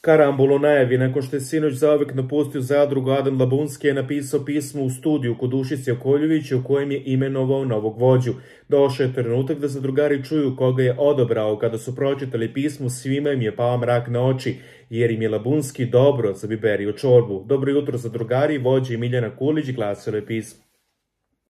Karambulo najavi, nakon što je sinoć zaovek napustio zadrugu, Adam Labunski je napisao pismo u studiju kod Ušice Okoljevića u kojem je imenovao novog vođu. Došao je trenutak da zadrugari čuju koga je odobrao. Kada su pročitali pismo, svima im je pao mrak na oči, jer im je Labunski dobro zabiberio čorbu. Dobro jutro zadrugari, vođe i Miljana Kulić glasilo je pismo.